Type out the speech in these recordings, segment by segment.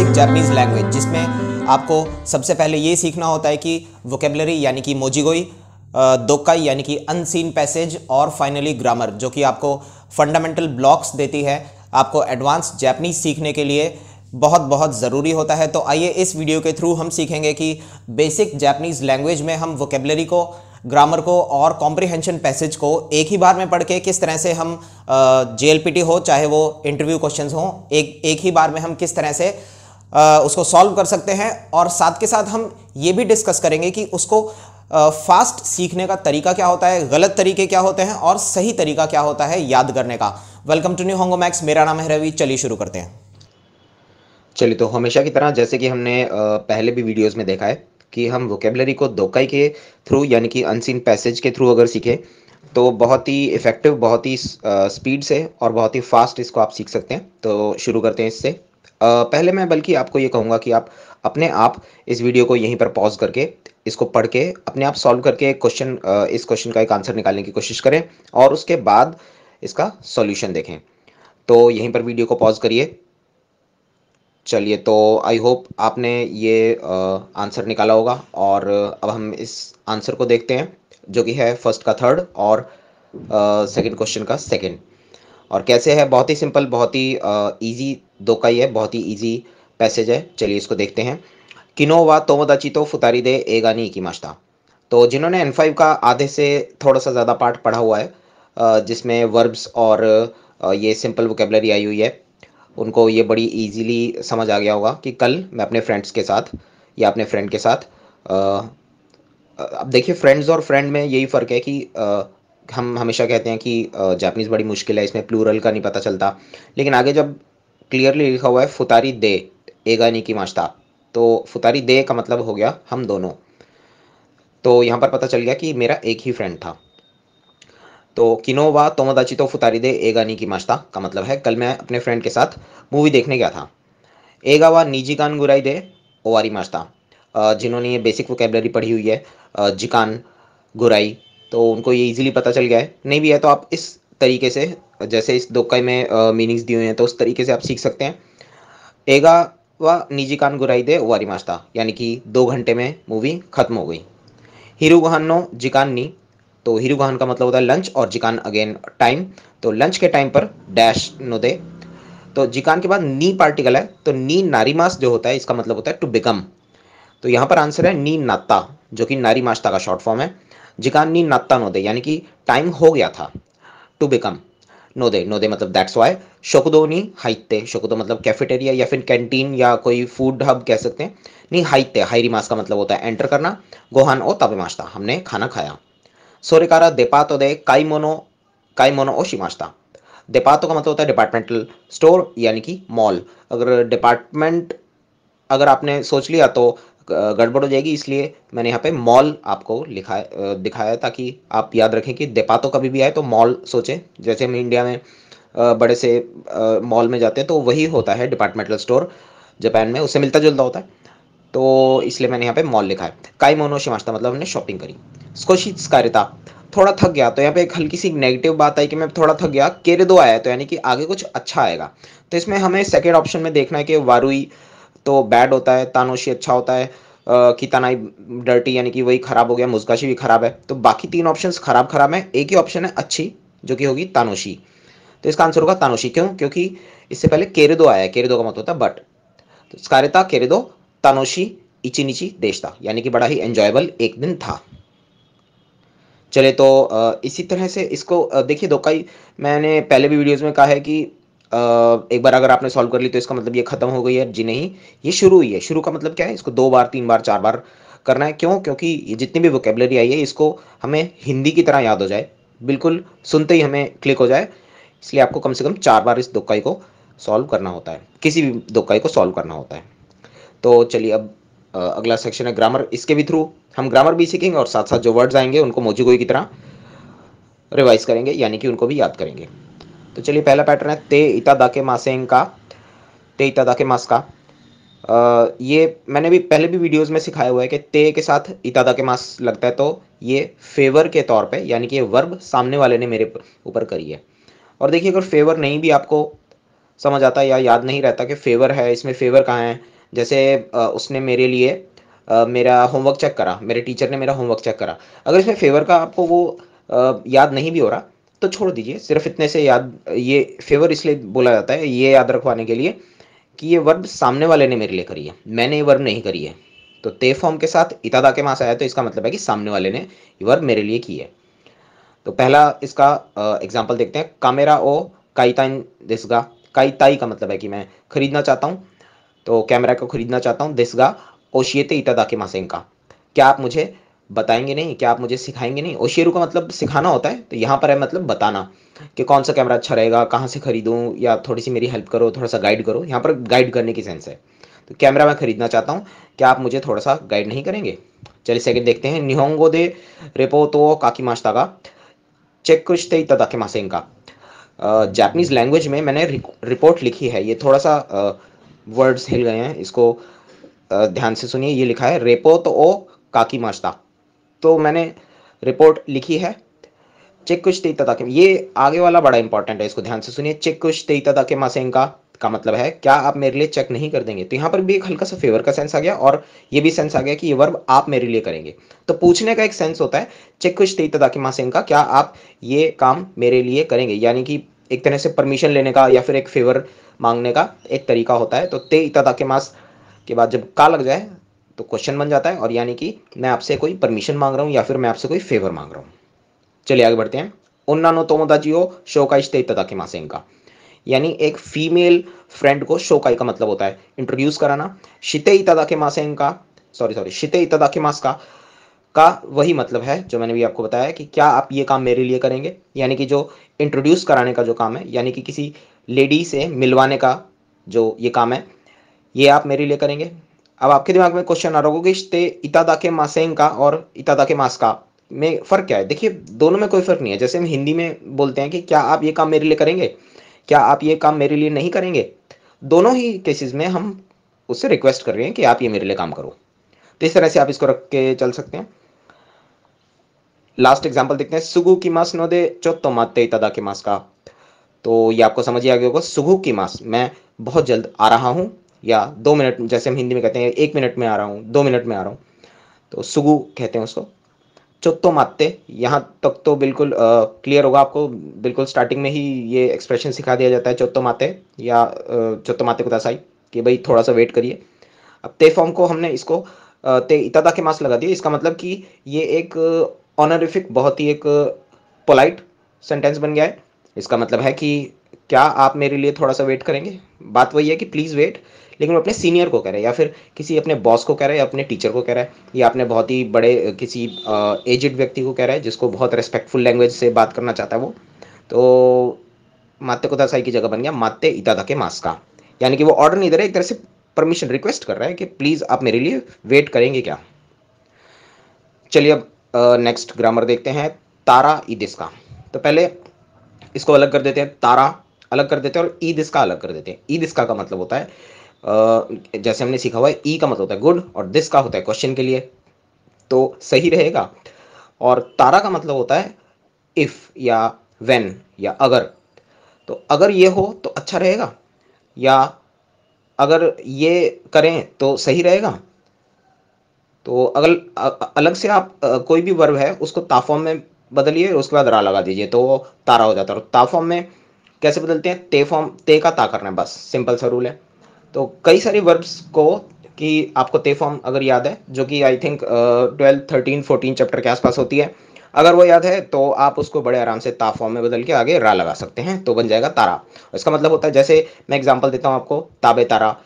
Basic Japanese language जिसमें आपको सबसे पहले ये सीखना होता है कि वोकेबलरी यानी कि मोजिगोई दोकाई यानी कि अनसीन पैसेज और फाइनली ग्रामर जो कि आपको फंडामेंटल ब्लॉक्स देती है। आपको एडवांस जैपनीज सीखने के लिए बहुत बहुत ज़रूरी होता है। तो आइए इस वीडियो के थ्रू हम सीखेंगे कि बेसिक जैपनीज़ लैंग्वेज में हम वोकेबलरी को ग्रामर को, और कॉम्प्रिहेंशन पैसेज को एक ही बार में पढ़ के किस तरह से हम जे हो, चाहे वो इंटरव्यू क्वेश्चन हो, एक एक ही बार में हम किस तरह से उसको सॉल्व कर सकते हैं और साथ के साथ हम ये भी डिस्कस करेंगे कि उसको फास्ट सीखने का तरीका क्या होता है, गलत तरीके क्या होते हैं और सही तरीका क्या होता है याद करने का। वेलकम टू न्यू होंगो मैक्स मेरा नाम है रवि, चलिए शुरू करते हैं। चलिए तो हमेशा की तरह जैसे कि हमने पहले भी वीडियोस में देखा है कि हम वोकेबलरी को दोकाई के थ्रू यानी कि अनसीन पैसेज के थ्रू अगर सीखें तो बहुत ही इफ़ेक्टिव बहुत ही स्पीड से और बहुत ही फास्ट इसको आप सीख सकते हैं। तो शुरू करते हैं इससे। पहले मैं बल्कि आपको ये कहूँगा कि आप अपने आप इस वीडियो को यहीं पर पॉज करके, इसको पढ़ के, अपने आप सॉल्व करके एक क्वेश्चन इस क्वेश्चन का एक आंसर निकालने की कोशिश करें और उसके बाद इसका सॉल्यूशन देखें। तो यहीं पर वीडियो को पॉज करिए। चलिए तो आई होप आपने ये आंसर निकाला होगा और अब हम इस आंसर को देखते हैं, जो कि है फ़र्स्ट का थर्ड और सेकंड क्वेश्चन का सेकंड और कैसे है? बहुत ही सिंपल बहुत ही इजी दो का ही है बहुत ही इजी पैसेज है। चलिए इसको देखते हैं। किनो व तोमोदाची तो फुतारी दे एगानी की माश्ता। तो जिन्होंने एन फाइव का आधे से थोड़ा सा ज़्यादा पार्ट पढ़ा हुआ है जिसमें वर्ब्स और ये सिंपल वोकेबलरी आई हुई है, उनको ये बड़ी इजीली समझ आ गया होगा कि कल मैं अपने फ्रेंड्स के साथ या अपने फ्रेंड के साथ अब देखिए फ्रेंड्स और फ्रेंड में यही फ़र्क है कि हम हमेशा कहते हैं कि जापानीज़ बड़ी मुश्किल है, इसमें प्लूरल का नहीं पता चलता। लेकिन आगे जब क्लियरली लिखा हुआ है, फुतारी दे, एगानी की माश्ता. तो फुतारी दे का मतलब हो गया हम दोनों। तो यहाँ पर पता चल गया कि मेरा एक ही फ्रेंड था। तो किनोवा तोमोदाची तो फुतारी दे, एगानी की माश्ता का मतलब है। कल मैं अपने फ्रेंड के साथ मूवी देखने गया था। एगावा निजी कान गुराई दे, ओवारी माश्ता। जिन्होंने ये बेसिक वोकेबलरी पढ़ी हुई है जिकान गुराई। तो उनको ये इजीली पता चल गया है। नहीं भी है तो आप इस तरीके से जैसे इस दोकाई में मीनिंग्स दिए हुए हैं तो उस तरीके से आप सीख सकते हैं। एगा व निजी कान गुराई दे ओवारी माश्ता यानी कि दो घंटे में मूवी खत्म हो गई। हीरू गहानो जिकान नी तो हीरू गहन का मतलब होता है लंच, और जिकान अगेन टाइम तो लंच के टाइम पर डैश नो दे। तो जिकान के बाद नी पार्टिकल है तो नी नारीमास जो होता है, इसका मतलब होता है टू बिकम तो यहाँ पर आंसर है नी नाता जो कि नारी मास्ता का शॉर्ट फॉर्म है। जिकान नी नाता नोदे यानी कि टाइम हो गया था टू बिकम नोदे नोदे मतलब दैट्स वाई शोकुदो नी हाइते शोकुदो मतलब कैफेटेरिया या फिर कैंटीन या कोई फ़ूड हब कह सकते हैं. नी हाइते हाईरी मास का मतलब होता है. एंटर करना. गोहान ओ तबे मास्ता हमने खाना खाया. सोरेकारा देपातो दे काई मोनो काई मोनो ओ शिमाश्ता देपातो का मतलब होता है डिपार्टमेंटल स्टोर यानी कि मॉल अगर डिपार्टमेंट अगर आपने सोच लिया तो गड़बड़ हो जाएगी, इसलिए मैंने यहाँ पे मॉल आपको लिखा दिखाया ताकि आप याद रखें कि देपातो कभी भी आए तो मॉल सोचें। जैसे हम इंडिया में बड़े से मॉल में जाते हैं तो वही होता है डिपार्टमेंटल स्टोर जापान में, उससे मिलता जुलता होता है। तो इसलिए मैंने यहाँ पे मॉल लिखा है। काई मोनो शिमाश्ता मतलब हमने शॉपिंग करी। स्कोशित्सकारिता थोड़ा थक गया तो यहाँ पे एक हल्की सी नेगेटिव बात आई कि मैं थोड़ा थक गया केरे दो आया तो यानी कि आगे कुछ अच्छा आएगा। तो इसमें हमें सेकेंड ऑप्शन में देखना है कि वारुई तो बैड होता है, तानोशी अच्छा होता है कितानाई डर्टी यानी कि वही खराब हो गया, मुस्काशी भी खराब है। तो बाकी तीन ऑप्शंस खराब खराब है। एक ही ऑप्शन है अच्छी, जो कि होगी तानोशी। तो इसका आंसर होगा तानोशी। क्यों? क्योंकि इससे पहले केरेदो आया है। केरेदो का मत होता है बट। तो स्कारिता केरेदो, तानोशी इची नीची देश था यानी कि बड़ा ही एंजॉयबल एक दिन था। चले तो इसी तरह से इसको देखिए दोकाई, मैंने पहले भी वीडियोज़ में कहा है कि एक बार अगर आपने सॉल्व कर ली तो इसका मतलब ये खत्म हो गई है जी नहीं, ये शुरू हुई है। शुरू का मतलब क्या है? इसको दो बार, तीन बार, चार बार करना है। क्यों? क्योंकि ये जितनी भी वोकेबलरी आई है, इसको हमें हिंदी की तरह याद हो जाए। बिल्कुल सुनते ही हमें क्लिक हो जाए। इसलिए आपको कम से कम चार बार इस दोकाई को सॉल्व करना होता है। किसी भी दोकाई को सॉल्व करना होता है। तो चलिए अब अगला सेक्शन है ग्रामर इसके भी थ्रू हम ग्रामर भी सीखेंगे और साथ साथ जो वर्ड्स आएँगे, उनको मोजीगोई की तरह रिवाइज करेंगे, यानी कि उनको भी याद करेंगे। तो चलिए पहला पैटर्न है ते इता दाके मासेंग का ते इता दाके मास का। आ, ये मैंने भी पहले भी वीडियोस में सिखाया हुआ है कि ते के साथ इतादा के मास लगता है तो ये फेवर के तौर पे यानी कि ये वर्ब सामने वाले ने मेरे ऊपर करी है। और देखिए अगर फेवर नहीं भी आपको समझ आता या याद नहीं रहता कि फेवर है इसमें फेवर कहाँ है जैसे उसने मेरे लिए मेरा होमवर्क चेक करा मेरे टीचर ने मेरा होमवर्क चेक करा। अगर इसमें फेवर का आपको वो याद नहीं भी हो रहा तो छोड़ दीजिए। सिर्फ़ इतने से याद, ये फेवर इसलिए बोला जाता है, ये याद रखवाने के लिए कि ये वर्ब सामने वाले ने मेरे लिए करी है। मैंने ये वर्ब नहीं करी है। तो ते फॉर्म के साथ इतादा के मास आया तो इसका मतलब है कि सामने वाले ने ये वर्ब मेरे लिए की है। तो पहला इसका एग्ज़ाम्पल देखते हैं। कामेरा ओ काईताइन दिसगा। काईताई का मतलब है कि मैं खरीदना चाहता हूँ। तो कैमरा को खरीदना चाहता हूँ, दिसगा। ओशियते इतादा के मासेंग का क्या आप मुझे बताएँगे नहीं, क्या आप मुझे सिखाएँगे नहीं? ओशियरू का मतलब सिखाना होता है तो यहाँ पर है मतलब बताना कि कौन सा कैमरा अच्छा रहेगा, कहाँ से खरीदूँ, या थोड़ी सी मेरी हेल्प करो, थोड़ा सा गाइड करो। यहाँ पर गाइड करने की सेंस है। तो कैमरा मैं खरीदना चाहता हूँ, क्या आप मुझे थोड़ा सा गाइड नहीं करेंगे? चलिए सेकंड देखते हैं। निहोंगो दे रेपो तो काकी मास्ता का। चेक कुश्ते तदा के मासेंग का जापनीज़ लैंग्वेज में मैंने रिपोर्ट लिखी है। ये थोड़ा सा वर्ड्स हिल गए हैं। इसको ध्यान से सुनिए। ये लिखा है रेपो तो ओ काकी मास्ता। तो मैंने रिपोर्ट लिखी है। चेक कुछ तेईता के ये आगे वाला बड़ा इंपॉर्टेंट है, इसको ध्यान से सुनिए। चेक कुछ तेईता के मासेंग का का मतलब है, क्या आप मेरे लिए चेक नहीं कर देंगे? तो यहाँ पर भी एक हल्का सा फेवर का सेंस आ गया और ये भी सेंस आ गया कि ये वर्ब आप मेरे लिए करेंगे। तो पूछने का एक सेंस होता है, चेक कुछ तेईता के मासेंग का क्या आप ये काम मेरे लिए करेंगे? यानी कि एक तरह से परमिशन लेने का या फिर एक फेवर मांगने का एक तरीका होता है। तो ते इतदा के मास के बाद जब का लग जाए तो क्वेश्चन बन जाता है और यानी कि मैं आपसे कोई परमिशन मांग रहा हूँ या फिर मैं आपसे कोई फेवर मांग रहा हूँ। चलिए आगे बढ़ते हैं। उन्नानो तोमोदाजियो शोकाई इतदा के मासेंग का। यानी एक फीमेल फ्रेंड को शोकाई का मतलब होता है। इंट्रोड्यूस कराना। शिते इतदा के मासेंग का सॉरी सॉरी शिते इतदा के मास का का वही मतलब है जो मैंने भी आपको बताया कि क्या आप ये काम मेरे लिए करेंगे। यानी कि जो इंट्रोड्यूस कराने का जो काम है, यानी कि किसी लेडी से मिलवाने का जो ये काम है, ये आप मेरे लिए करेंगे। अब आपके दिमाग में क्वेश्चन आ रहा होगा कि इतादा के मासेंग का और इतादा के मास का में फ़र्क क्या है? देखिए, दोनों में कोई फ़र्क नहीं है। जैसे हम हिंदी में बोलते हैं कि क्या आप ये काम मेरे लिए करेंगे? क्या आप ये काम मेरे लिए नहीं करेंगे? दोनों ही केसेस में हम उससे रिक्वेस्ट कर रहे हैं कि आप ये मेरे लिए काम करो। तो इस तरह से आप इसको रख के चल सकते हैं। लास्ट एग्ज़ाम्पल देखते हैं। सुगु की मास नो दे चोत्तो माते इतादा के मास का। तो ये आपको समझ आ गया होगा, सुगु की मास। मैं बहुत जल्द आ रहा हूँ। या दो मिनट, जैसे हम हिंदी में कहते हैं, एक मिनट में आ रहा हूँ, दो मिनट में आ रहा हूँ तो सुगु कहते हैं उसको। चुत्तो माते यहाँ तक तो बिल्कुल क्लियर होगा आपको, बिल्कुल स्टार्टिंग में ही ये एक्सप्रेशन सिखा दिया जाता है, चुत्तो माते या चुत्तो माते को दसाई कि भाई थोड़ा सा वेट करिए। अब ते फॉर्म को हमने इसको ते इतादा के मास लगा दिया, इसका मतलब कि ये एक ऑनरिफिक बहुत ही एक पोलाइट सेंटेंस बन गया है। इसका मतलब है कि क्या आप मेरे लिए थोड़ा सा वेट करेंगे? बात वही है कि प्लीज़ वेट लेकिन वो अपने सीनियर को कह रहे हैं, या फिर किसी अपने बॉस को कह रहे हैं, या अपने टीचर को कह रहा है, या अपने बहुत ही बड़े किसी एजड व्यक्ति को कह रहा है, जिसको बहुत रेस्पेक्टफुल लैंग्वेज से बात करना चाहता है वो। तो मात्य को दसाई की जगह बन गया मात्य इतादा के मास का। यानी कि वो ऑर्डर नहीं दे रहा, एक तरह से परमिशन रिक्वेस्ट कर रहा है कि प्लीज़ आप मेरे लिए वेट करेंगे क्या? चलिए अब नेक्स्ट ग्रामर देखते हैं, तारा ईदिस का। तो पहले इसको अलग कर देते हैं, तारा अलग कर देते हैं और ईद इसका अलग कर देते हैं। ईद इसका का मतलब होता है जैसे हमने सीखा हुआ है ई का मतलब होता है गुड और दिस का होता है क्वेश्चन के लिए। तो सही रहेगा? और तारा का मतलब होता है इफ़ या वेन या अगर। तो अगर ये हो तो अच्छा रहेगा? या अगर ये करें तो सही रहेगा? तो अगर अलग से आप कोई भी वर्ब है, उसको ताफॉर्म में बदलिए उसके बाद रा लगा दीजिए तो तारा हो जाता है। और ताफॉर्म में कैसे बदलते हैं? ते फॉर्म ते का ता करना है, बस। सिंपल सा रूल है। तो कई सारे वर्ब्स को कि आपको ते फॉर्म अगर याद है, जो कि I think twelve thirteen fourteen chapter के आसपास होती है। अगर वो याद है तो आप उसको बड़े आराम से ता फॉर्म में बदल के आगे रा लगा सकते हैं तो बन जाएगा तारा। इसका मतलब होता है, जैसे मैं एग्ज़ाम्पल देता हूँ आपको, ताबे तारा,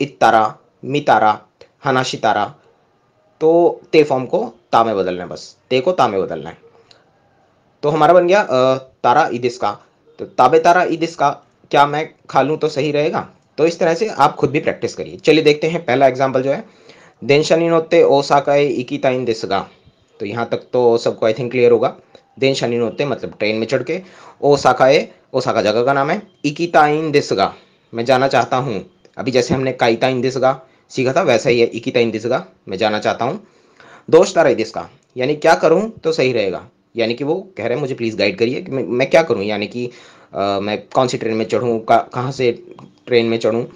इत तारा, मी तारा, हनाशी तारा तो ते फॉर्म को ता में बदलना है बस। ते को ता में बदलना है। तो हमारा बन गया तारा ईदिस का तो ताबे तारा ईदिस का क्या मैं खा लूँ तो सही रहेगा? तो इस तरह से आप खुद भी प्रैक्टिस करिए। चलिए देखते हैं, पहला एग्ज़ाम्पल जो है देनशानी नोते ओसाकाए इकीताइन दिसगा। तो यहाँ तक तो सबको आई थिंक क्लियर होगा। देन शनि नोते मतलब ट्रेन में चढ़ के ओसाकाए ओसाका जगह का नाम है इकीताइन दिसगा। मैं जाना चाहता हूँ। अभी जैसे हमने काइताइन दिसगा सीखा था, वैसा ही है इकीताइन दिसगा। मैं जाना चाहता हूँ। दोस्त तारा दिसका यानी क्या करूँ तो सही रहेगा। यानी कि वो कह रहे हैं, मुझे प्लीज़ गाइड करिए कि मैं क्या करूँ? यानी कि मैं कौन सी ट्रेन में चढ़ूँ कहाँ से ट्रेन में चढ़ूँ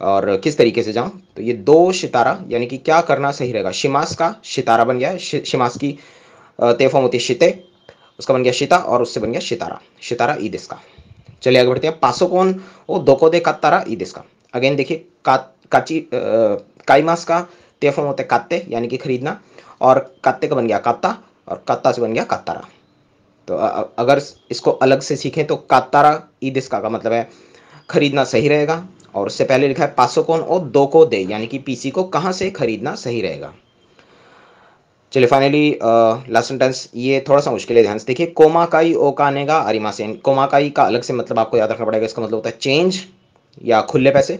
और किस तरीके से जाऊँ? तो ये दो सितारा यानी कि क्या करना सही रहेगा? शिमास का सितारा बन गया शिमास की ते फॉर्म होती है शिते उसका बन गया शिता और उससे बन गया सितारा। सितारा ईदिस का। चलिए आगे बढ़ते हैं। पासो कौन वो दो दे कत्तारा ईदिस का। अगेन देखिए का, काची काईमास का ते फॉर्म होते कात्ते यानी कि खरीदना और कत्ते का बन गया कत्ता और कत्ता से बन गया कत्तारा। तो अगर इसको अलग से सीखें तो कातारा ईदिस का, का मतलब है खरीदना सही रहेगा। और उससे पहले लिखा है पासो कौन और दो को दे यानी कि पीसी को कहाँ से खरीदना सही रहेगा। चलिए फाइनली लास्ट सेंटेंस ये थोड़ा सा मुश्किल है ध्यान से देखिए। कोमाकाई ओकानेगा अरिमासेन कोमाकाई का अलग से मतलब आपको याद रखना पड़ेगा इसका मतलब होता है चेंज या खुले पैसे।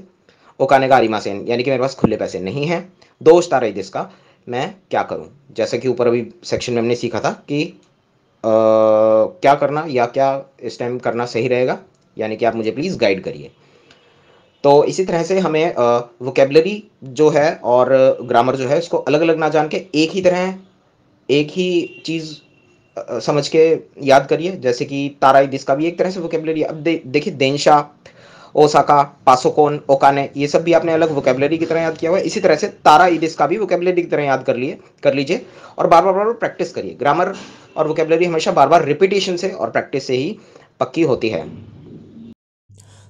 ओकानेगा अरिमासेन यानी कि मेरे पास खुले पैसे नहीं है। दो स्टार है जिसका मैं क्या करूँ? जैसे कि ऊपर अभी सेक्शन में हमने सीखा था कि क्या करना या क्या इस टाइम करना सही रहेगा? यानी कि आप मुझे प्लीज़ गाइड करिए। तो इसी तरह से हमें वोकेबलरी जो है और ग्रामर जो है इसको अलग अलग ना जान के एक ही तरह एक ही चीज़ समझ के याद करिए। जैसे कि ताराई दिस का भी एक तरह से वोकेबलरी अब दे, देखिए देनशा ओसाका, पासोकोन, ओकाने, ये सब भी आपने अलग वोकेबलरी की तरह याद किया हुआ है। इसी तरह से तारा इदिस का भी वोकेबलरी की तरह याद कर लिए, कर लीजिए और बार बार बार बार प्रैक्टिस करिए। ग्रामर और वोकेबलरी हमेशा बार बार रिपीटेशन से और प्रैक्टिस से ही पक्की होती है।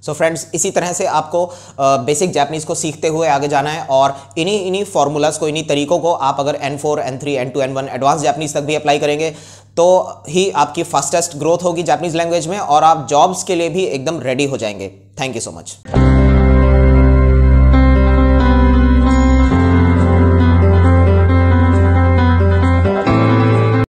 सो so फ्रेंड्स इसी तरह से आपको बेसिक जैपनीज़ को सीखते हुए आगे जाना है और इन्हीं इन्हीं फॉर्मूलाज को, इन्हीं तरीकों को आप अगर N four N three N two N one advance Japanese तक भी अप्लाई करेंगे तो ही आपकी फास्टेस्ट ग्रोथ होगी जैपनीज़ लैंग्वेज में और आप जॉब्स के लिए भी एकदम रेडी हो जाएँगे। Thank you so much